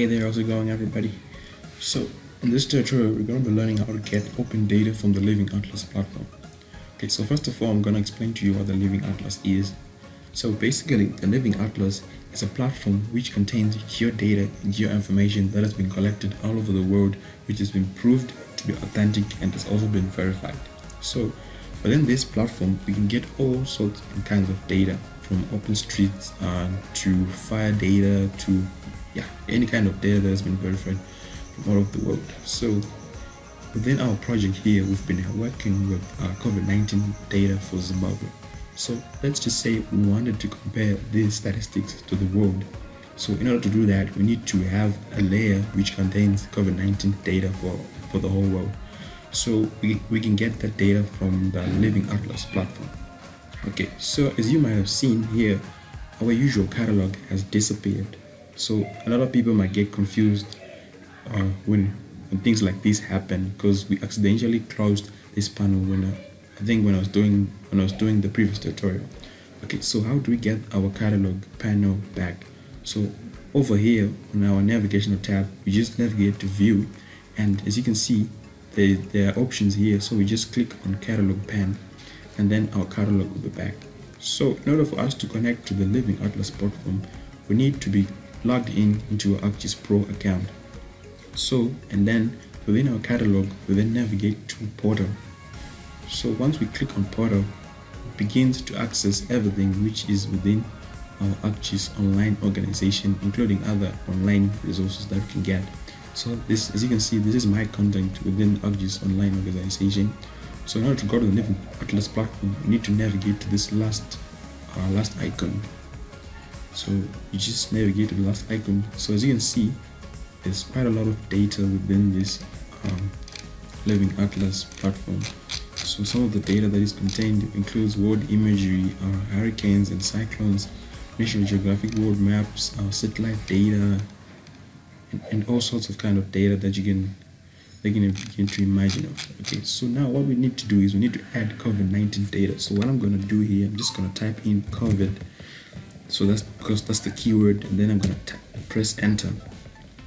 Hey there, how's it going everybody? So, in this tutorial, we're going to be learning how to get open data from the Living Atlas platform. Okay, so first of all, I'm going to explain to you what the Living Atlas is. So basically, the Living Atlas is a platform which contains geodata and geoinformation that has been collected all over the world, which has been proved to be authentic and has also been verified. So, within this platform, we can get all sorts and kinds of data from OpenStreets uh, to fire data to yeah any kind of data that has been verified from all over the world. So within our project here, we've been working with uh, COVID-19 data for Zimbabwe. So let's just say we wanted to compare these statistics to the world. So in order to do that, we need to have a layer which contains COVID-19 data for, for the whole world. So we, we can get that data from the Living Atlas platform. Okay, so as you might have seen here, our usual catalog has disappeared. So a lot of people might get confused uh, when, when things like this happen because we accidentally closed this panel when uh, I think when I was doing when I was doing the previous tutorial. Okay, so how do we get our catalog panel back? So over here on our navigational tab, we just navigate to view, and as you can see, there, there are options here. So we just click on catalog pan and then our catalog will be back. So in order for us to connect to the Living Atlas platform, we need to be logged in into your ArcGIS Pro account. So, and then within our catalog, we then navigate to Portal. So once we click on Portal, it begins to access everything which is within our ArcGIS online organization, including other online resources that we can get. So this, as you can see, this is my content within ArcGIS online organization. So in order to go to the Living Atlas platform, you need to navigate to this last uh, last icon. So you just navigate to the last icon. So as you can see, there's quite a lot of data within this um, Living Atlas platform. So some of the data that is contained includes world imagery, uh, hurricanes and cyclones, National Geographic world maps, uh, satellite data, and, and all sorts of kind of data that you can they can begin to imagine of. Okay, so now what we need to do is we need to add COVID-19 data. So what I'm going to do here, I'm just going to type in COVID. So that's because that's the keyword, and then I'm going to press enter.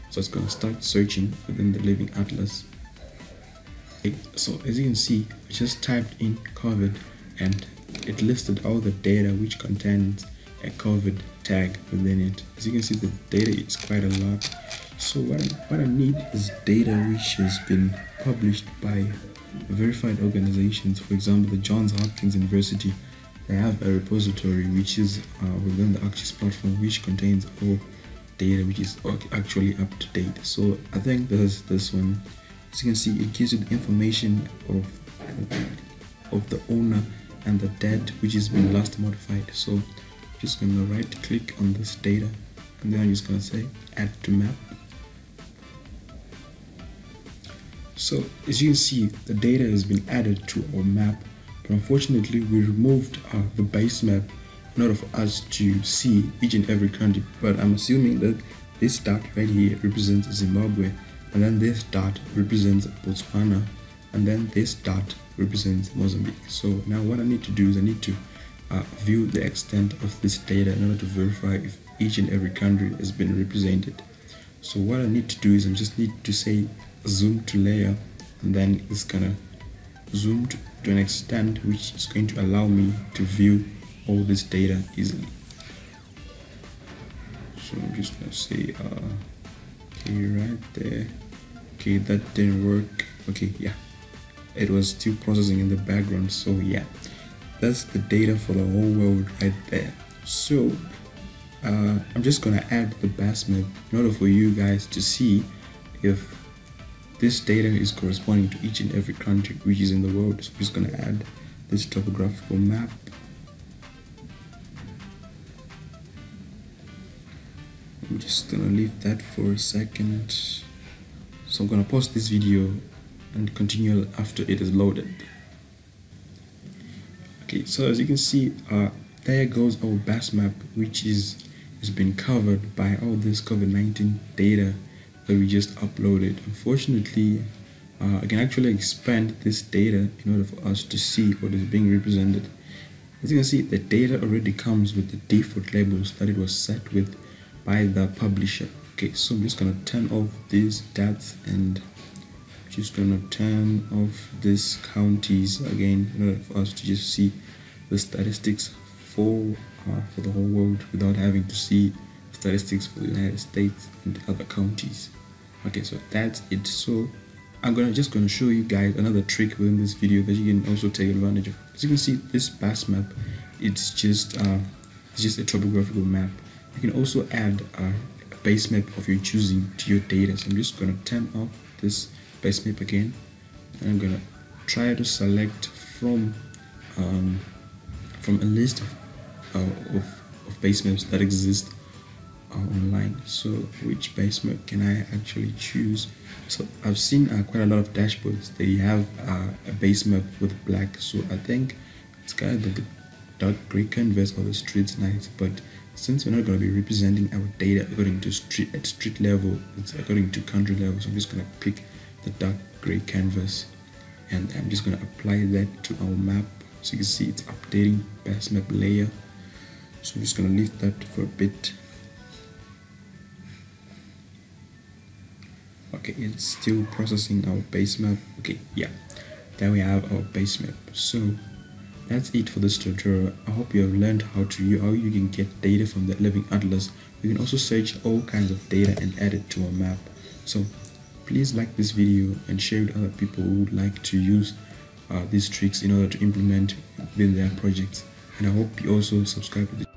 So it's going to start searching within the Living Atlas. Okay, so as you can see, I just typed in COVID, and it listed all the data which contains a COVID tag within it. As you can see, the data is quite a lot so what I, what I need is data which has been published by verified organizations. For example, the Johns Hopkins University, they have a repository which is uh, within the ArcGIS platform which contains all data which is actually up to date. So I think there's this one. As you can see, it gives you the information of of the owner and the date which has been last modified. So just gonna right click on this data and then I'm just gonna say add to map So as you can see, the data has been added to our map, unfortunately we removed uh, the base map in order for us to see each and every country. But I'm assuming that this dot right here represents Zimbabwe, and then this dot represents Botswana, and then this dot represents Mozambique. So now what I need to do is I need to uh, view the extent of this data in order to verify if each and every country has been represented. So what I need to do is I just need to say zoom to layer and then it's gonna zoom to, an extent which is going to allow me to view all this data easily. So I'm just gonna say uh, okay right there. Okay that didn't work. Okay yeah. It was still processing in the background so yeah. That's the data for the whole world right there. So uh, I'm just gonna add the base map in order for you guys to see if this data is corresponding to each and every country which is in the world. So I'm just going to add this topographical map. I'm just going to leave that for a second. So I'm going to pause this video and continue after it is loaded. Okay, so as you can see, uh, there goes our base map, which is has been covered by all this COVID-19 data that we just uploaded. Unfortunately, uh, I can actually expand this data in order for us to see what is being represented. As you can see, the data already comes with the default labels that it was set with by the publisher. Okay. so I'm just gonna turn off these dots and just gonna turn off these counties again in order for us to just see the statistics for uh, for the whole world without having to see statistics for the United States and other counties. Okay so that's it. So I'm gonna just gonna show you guys another trick within this video that you can also take advantage of. As you can see this base map it's just uh, it's just a topographical map. You can also add uh, a base map of your choosing to your data. So I'm just gonna turn off this base map again and I'm gonna try to select from um, from a list of, uh, of, of base maps that exist uh, online. So which map can I actually choose? So I've seen uh, quite a lot of dashboards. They have uh, a base map with black. So I think it's kind of the dark gray canvas or the street night but since we're not going to be representing our data according to street at street level it's according to country level. So I'm just going to pick the dark gray canvas and I'm just going to apply that to our map. So you can see it's updating base map layer. So I'm just going to leave that for a bit okay it's still processing our base map okay yeah. There we have our base map so that's it for this tutorial. I hope you have learned how to how you can get data from the living atlas. You can also search all kinds of data and add it to a map. So please like this video and share with other people who would like to use uh, these tricks in order to implement within their projects. And i hope you also subscribe to the